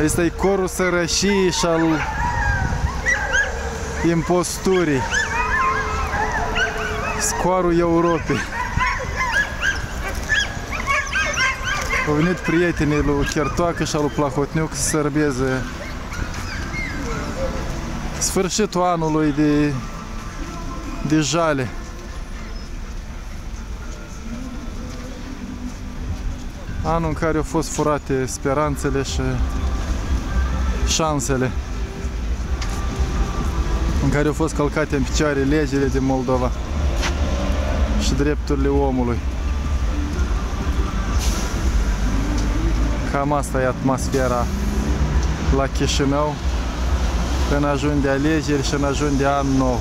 Ăsta e corul sărășii și al imposturii. Scoarul Europei. Au venit prietenii lui Chertoacă și al lui Plahotniuc să sărbeze sfârșitul anului de, de jale. Anul în care au fost furate speranțele și șansele. În care au fost călcate în picioare legile din Moldova și drepturile omului. Cam asta e atmosfera la Chișinău când ajung de alegeri și în ajung de an nou.